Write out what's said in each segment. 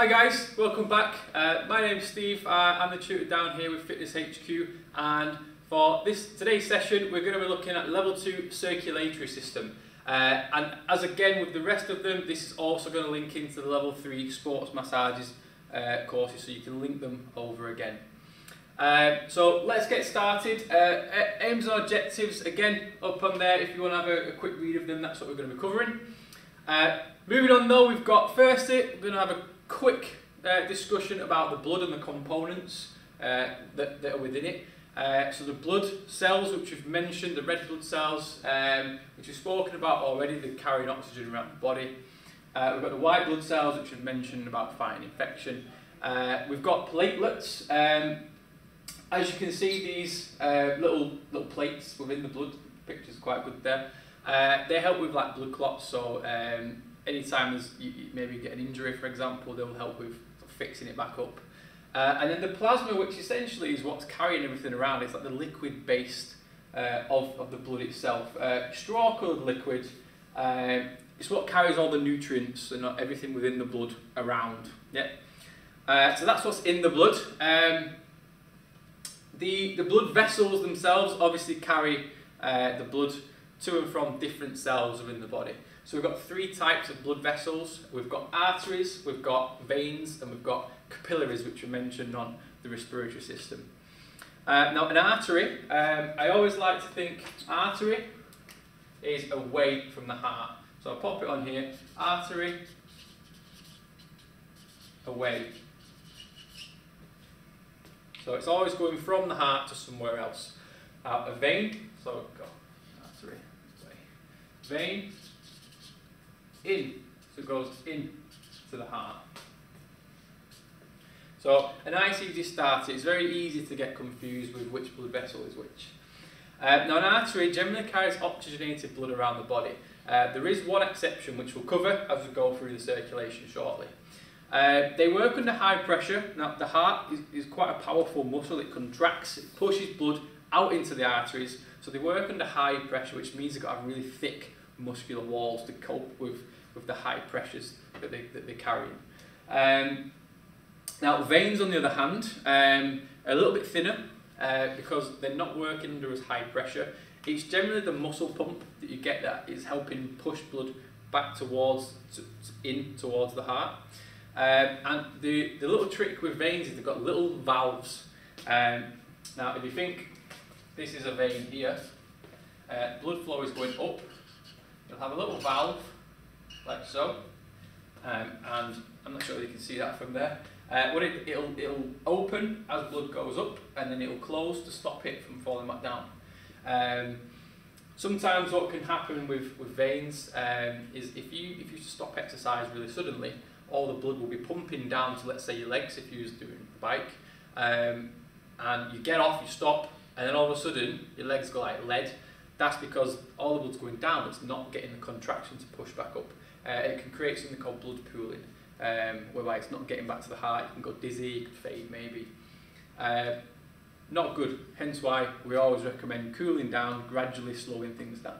Hi guys, welcome back. Uh, my name's Steve. Uh, I'm the tutor down here with Fitness HQ and for this today's session we're going to be looking at level 2 circulatory system. Uh, and as again with the rest of them this is also going to link into the level 3 sports massages uh, courses so you can link them over again. Uh, so let's get started. Uh, aims and objectives again up on there if you want to have a, a quick read of them that's what we're going to be covering. Uh, moving on though we've got firstly we're going to have a quick uh, discussion about the blood and the components uh, that, that, are within it. Uh, so the blood cells, which we've mentioned, the red blood cells, um, which we've spoken about already, they're carrying oxygen around the body. Uh, we've got the white blood cells, which we've mentioned about fighting infection. Uh, we've got platelets. Um, as you can see, these uh, little little plates within the blood, the picture's quite good there. they help with like blood clots, so um, anytime there's, you, you maybe get an injury, for example, they'll help with fixing it back up. Uh, and then the plasma, which essentially is what's carrying everything around, it's like the liquid based uh, of, of the blood itself. Uh, straw coloured liquid, uh, it's what carries all the nutrients and everything within the blood around. Yeah. Uh, so that's what's in the blood. Um, the, the blood vessels themselves obviously carry uh, the blood to and from different cells within the body. So we've got three types of blood vessels. We've got arteries, we've got veins, and we've got capillaries, which are mentioned on the respiratory system. Uh, now, an artery, um, I always like to think artery is away from the heart. So I'll pop it on here, artery, away. So it's always going from the heart to somewhere else. Uh, a vein, so go artery, away. Vein, in, so it goes in to the heart. So an ICG starter, it's very easy to get confused with which blood vessel is which. Uh, now an artery generally carries oxygenated blood around the body. Uh, there is one exception which we'll cover as we go through the circulation shortly. Uh, they work under high pressure. Now the heart is, is quite a powerful muscle, it contracts, it pushes blood out into the arteries. So they work under high pressure which means they've got a really thick muscular walls to cope with, with the high pressures that, they, that they're carrying. Um, now, veins, on the other hand, um, are a little bit thinner uh, because they're not working under as high pressure. It's generally the muscle pump that you get that is helping push blood back towards, to, in towards the heart. Um, and the, the little trick with veins is they've got little valves. Um, now, if you think this is a vein here, uh, blood flow is going up you'll have a little valve, like so, um, and I'm not sure you can see that from there. Uh, what it, it'll, it'll open as blood goes up, and then it'll close to stop it from falling back down. Um, sometimes what can happen with, with veins um, is if you, if you stop exercise really suddenly, all the blood will be pumping down to, let's say, your legs if you was doing the bike, um, and you get off, you stop, and then all of a sudden your legs go like lead, that's because all the blood's going down, it's not getting the contraction to push back up. Uh, it can create something called blood pooling, um, whereby it's not getting back to the heart, you can go dizzy, you can fade maybe. Uh, not good, hence why we always recommend cooling down, gradually slowing things down.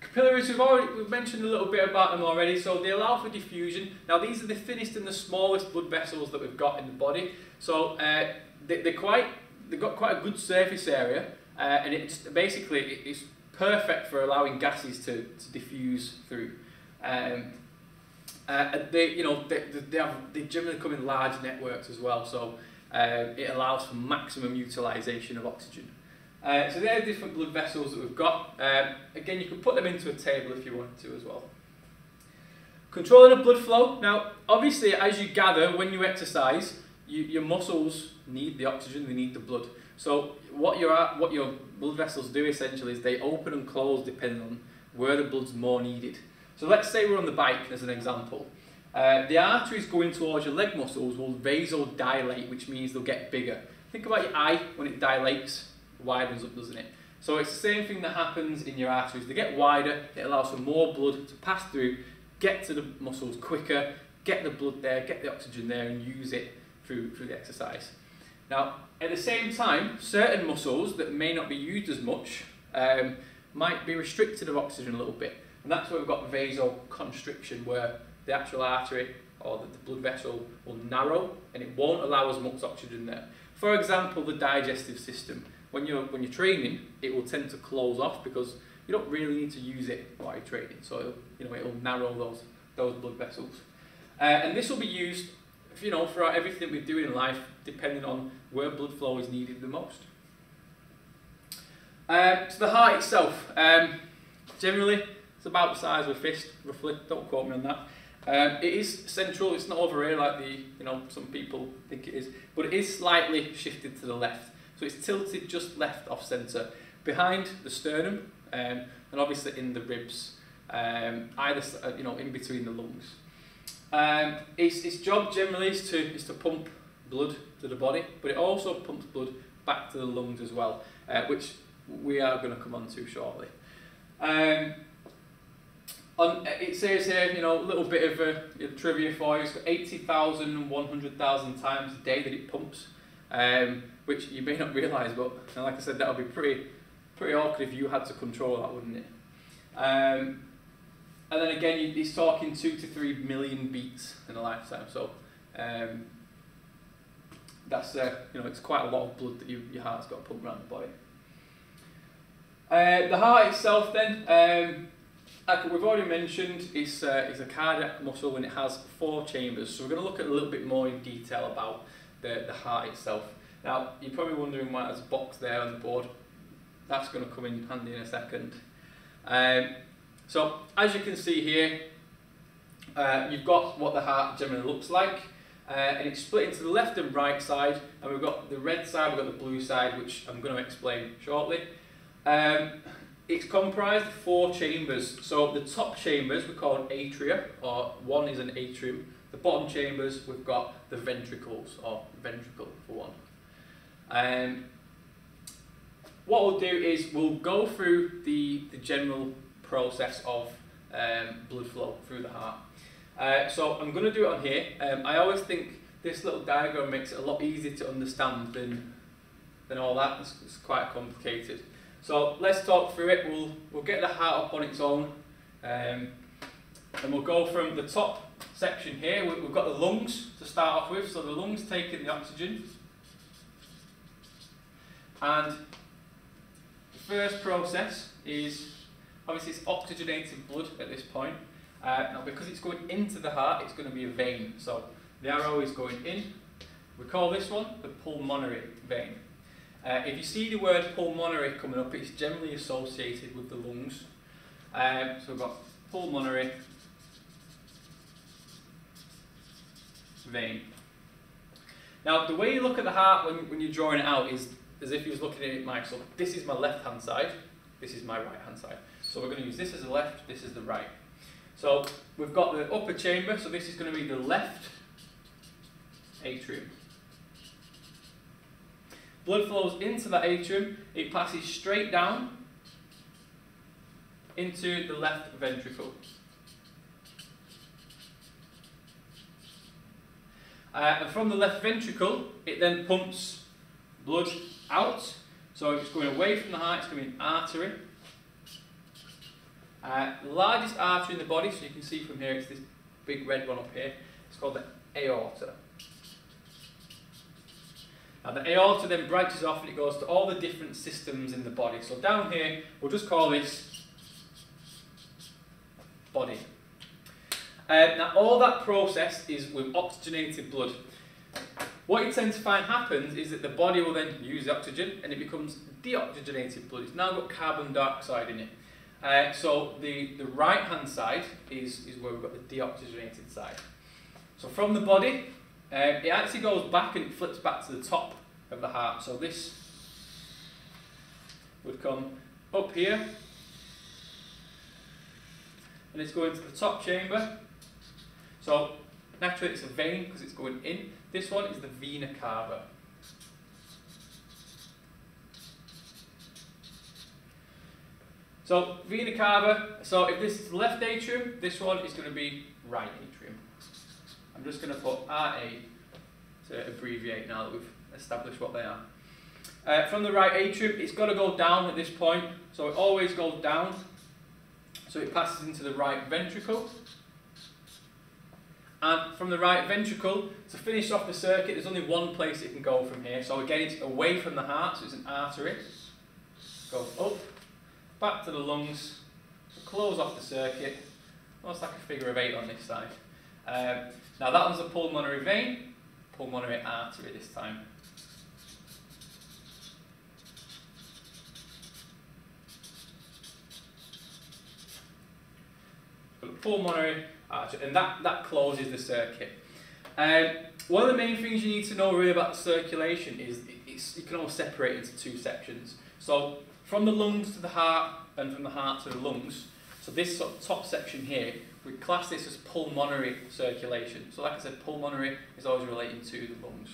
Capillaries, we've already we've mentioned a little bit about them already, so they allow for diffusion. Now these are the thinnest and the smallest blood vessels that we've got in the body, so uh, they, they're quite, they've got quite a good surface area, uh, and it's basically it's perfect for allowing gases to, to diffuse through. Um, uh, they, you know, they, they, have, they generally come in large networks as well, so uh, it allows for maximum utilisation of oxygen. Uh, so there are different blood vessels that we've got. Um, again, you can put them into a table if you wanted to as well. Controlling the blood flow. Now, obviously, as you gather, when you exercise, you, your muscles need the oxygen, they need the blood. So what your what your blood vessels do essentially is they open and close depending on where the blood's more needed. So let's say we're on the bike as an example. Uh, the arteries going towards your leg muscles will vasodilate, which means they'll get bigger. Think about your eye when it dilates, widens up, doesn't it? So it's the same thing that happens in your arteries. They get wider, it allows for more blood to pass through, get to the muscles quicker, get the blood there, get the oxygen there, and use it through, through the exercise. Now, at the same time, certain muscles that may not be used as much um, might be restricted of oxygen a little bit. And that's where we've got vasoconstriction, where the actual artery or the, the blood vessel will narrow and it won't allow as much oxygen there. For example, the digestive system. When you're, when you're training, it will tend to close off because you don't really need to use it while you're training. So it'll, you know, it'll narrow those, those blood vessels. Uh, and this will be used you know, throughout everything we do in life, depending on where blood flow is needed the most. Um, so the heart itself, um, generally, it's about the size of a fist, roughly. Don't quote me on that. Um, it is central. It's not over here like the you know some people think it is, but it is slightly shifted to the left. So it's tilted just left off centre, behind the sternum, um, and obviously in the ribs, um, either uh, you know in between the lungs. Um, its, its job generally is to, is to pump blood to the body, but it also pumps blood back to the lungs as well, uh, which we are going to come on to shortly. Um, on, it says here, you know, a little bit of a, a trivia for you. It's got 80,000 100,000 times a day that it pumps, um, which you may not realise, but like I said, that would be pretty, pretty awkward if you had to control that, wouldn't it? Um, and then again, he's talking two to three million beats in a lifetime. So um, that's uh, you know it's quite a lot of blood that you, your heart's got to pump around the body. Uh, the heart itself, then, um, like we've already mentioned, is uh, is a cardiac muscle and it has four chambers. So we're going to look at a little bit more in detail about the the heart itself. Now you're probably wondering why there's a box there on the board. That's going to come in handy in a second. Um, so as you can see here, uh, you've got what the heart generally looks like. Uh, and it's split into the left and right side, and we've got the red side, we've got the blue side, which I'm going to explain shortly. Um, it's comprised of four chambers. So the top chambers we call atria, or one is an atrium. The bottom chambers we've got the ventricles, or ventricle for one. Um, what we'll do is we'll go through the, the general process of um, blood flow through the heart. Uh, so I'm going to do it on here. Um, I always think this little diagram makes it a lot easier to understand than, than all that. It's, it's quite complicated. So let's talk through it. We'll, we'll get the heart up on its own. Um, and we'll go from the top section here. We've got the lungs to start off with. So the lungs take in the oxygen. And the first process is Obviously, it's oxygenated blood at this point. Uh, now, because it's going into the heart, it's going to be a vein. So the arrow is going in. We call this one the pulmonary vein. Uh, if you see the word pulmonary coming up, it's generally associated with the lungs. Um, so we've got pulmonary vein. Now, the way you look at the heart when, when you're drawing it out is as if you was looking at it, Mike. So this is my left hand side, this is my right hand side. So we're going to use this as the left, this is the right. So we've got the upper chamber, so this is going to be the left atrium. Blood flows into that atrium, it passes straight down into the left ventricle. Uh, and from the left ventricle, it then pumps blood out. So it's going away from the heart, it's going to be an artery. Uh, largest artery in the body, so you can see from here, it's this big red one up here. It's called the aorta. Now the aorta then branches off and it goes to all the different systems in the body. So down here, we'll just call this body. Uh, now all that process is with oxygenated blood. What you tend to find happens is that the body will then use the oxygen and it becomes deoxygenated blood. It's now got carbon dioxide in it. Uh, so the, the right hand side is, is where we've got the deoxygenated side. So from the body, uh, it actually goes back and it flips back to the top of the heart. So this would come up here and it's going to the top chamber. So naturally it's a vein because it's going in. This one is the vena cava. So vena cava, so if this is left atrium, this one is going to be right atrium. I'm just going to put RA to abbreviate now that we've established what they are. Uh, from the right atrium, it's got to go down at this point, so it always goes down. So it passes into the right ventricle. and from the right ventricle, to finish off the circuit, there's only one place it can go from here. So again, it's away from the heart, so it's an artery. Go up, back to the lungs, close off the circuit, almost like a figure of eight on this side. Um, now that one's a pulmonary vein, pulmonary artery this time. pulmonary artery, and that, that closes the circuit. Um, one of the main things you need to know really about circulation is it's, you can all separate into two sections. So from the lungs to the heart and from the heart to the lungs, so this sort of top section here, we class this as pulmonary circulation. So like I said, pulmonary is always relating to the lungs.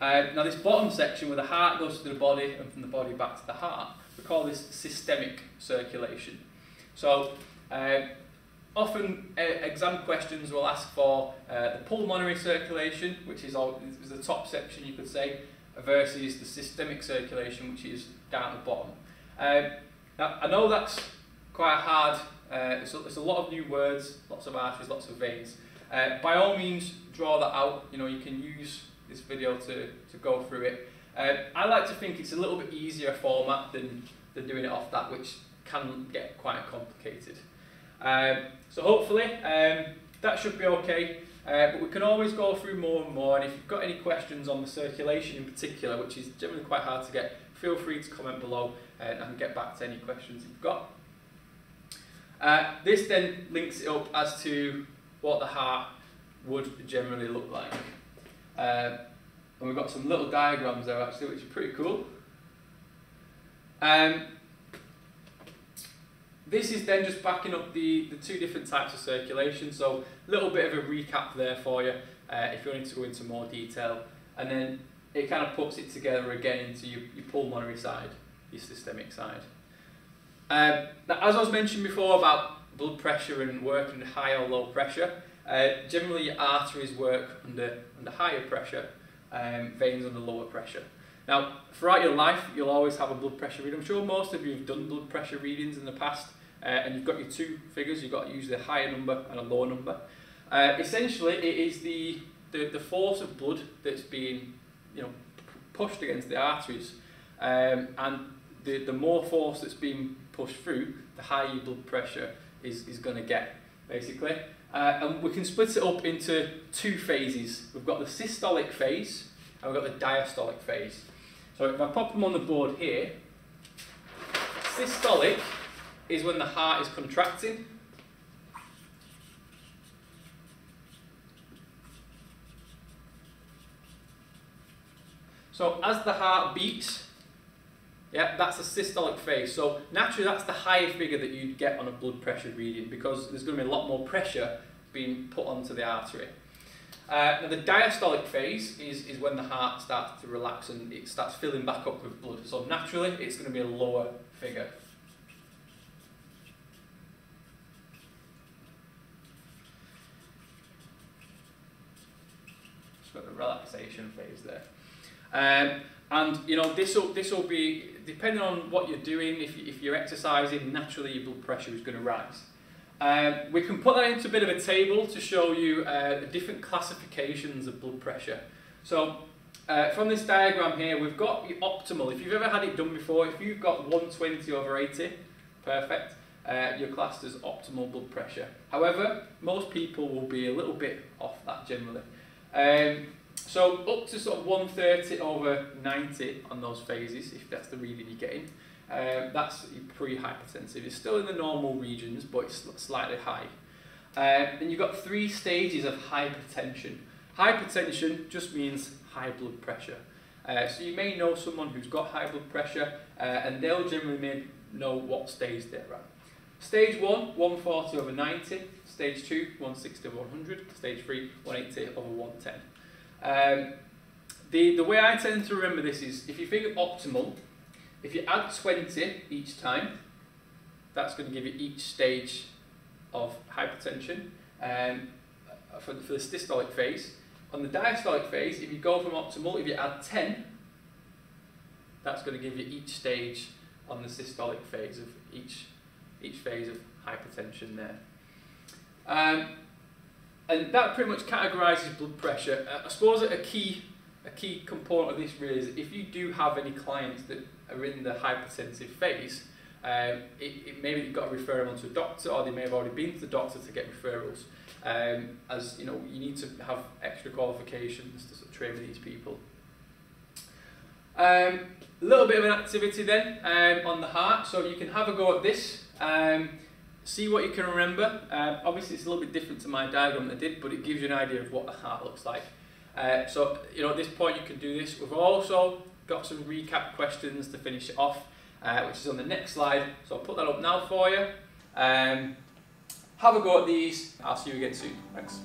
Uh, now this bottom section where the heart goes to the body and from the body back to the heart, we call this systemic circulation. So uh, often uh, exam questions will ask for uh, the pulmonary circulation, which is, all, is the top section you could say, versus the systemic circulation, which is down at the bottom. Um, now, I know that's quite hard, uh, it's, a, it's a lot of new words, lots of arteries, lots of veins. Uh, by all means, draw that out, you know, you can use this video to, to go through it. Uh, I like to think it's a little bit easier format than, than doing it off that, which can get quite complicated. Um, so hopefully um, that should be okay. Uh, but we can always go through more and more, and if you've got any questions on the circulation in particular, which is generally quite hard to get, feel free to comment below and I can get back to any questions you've got. Uh, this then links it up as to what the heart would generally look like. Uh, and we've got some little diagrams there actually, which are pretty cool. Um, this is then just backing up the, the two different types of circulation, so a little bit of a recap there for you uh, if you wanted to go into more detail. And then it kind of puts it together again into your, your pulmonary side, your systemic side. Um, now, as I was mentioning before about blood pressure and working high or low pressure, uh, generally your arteries work under, under higher pressure, um, veins under lower pressure. Now, throughout your life, you'll always have a blood pressure reading. I'm sure most of you have done blood pressure readings in the past uh, and you've got your two figures, you've got usually a higher number and a lower number. Uh, essentially, it is the, the, the force of blood that's being you know, pushed against the arteries, um, and the, the more force that's being pushed through, the higher your blood pressure is, is going to get, basically. Uh, and we can split it up into two phases. We've got the systolic phase, and we've got the diastolic phase. So if I pop them on the board here, systolic is when the heart is contracting. So as the heart beats, yeah, that's a systolic phase. So naturally that's the higher figure that you'd get on a blood pressure reading because there's going to be a lot more pressure being put onto the artery. Uh, now the diastolic phase is, is when the heart starts to relax and it starts filling back up with blood. So naturally it's going to be a lower figure. Just got the relaxation phase there. Um, and you know this will this will be depending on what you're doing. If, you, if you're exercising, naturally your blood pressure is going to rise. Um, we can put that into a bit of a table to show you uh, different classifications of blood pressure. So uh, from this diagram here, we've got the optimal. If you've ever had it done before, if you've got 120 over 80, perfect. Uh, you're classed as optimal blood pressure. However, most people will be a little bit off that generally. Um, so up to sort of 130 over 90 on those phases, if that's the reading you're getting, um, that's pre-hypertensive. It's still in the normal regions, but it's slightly high. Um, and you've got three stages of hypertension. Hypertension just means high blood pressure. Uh, so you may know someone who's got high blood pressure, uh, and they'll generally know what stage they're at. Stage 1, 140 over 90. Stage 2, 160 over 100. Stage 3, 180 over 110. Um, the, the way I tend to remember this is, if you think of optimal, if you add 20 each time, that's going to give you each stage of hypertension um, for, the, for the systolic phase. On the diastolic phase, if you go from optimal, if you add 10, that's going to give you each stage on the systolic phase of each, each phase of hypertension there. Um, and that pretty much categorises blood pressure. Uh, I suppose a key a key component of this really is if you do have any clients that are in the hypertensive phase, um, it, it maybe you've got to refer them on to a doctor or they may have already been to the doctor to get referrals. Um, as you know, you need to have extra qualifications to sort of train with these people. A um, little bit of an activity then um, on the heart, so you can have a go at this. Um, see what you can remember. Um, obviously, it's a little bit different to my diagram that I did, but it gives you an idea of what the heart looks like. Uh, so, you know, at this point you can do this. We've also got some recap questions to finish it off, uh, which is on the next slide. So I'll put that up now for you. Um, have a go at these. I'll see you again soon. Thanks.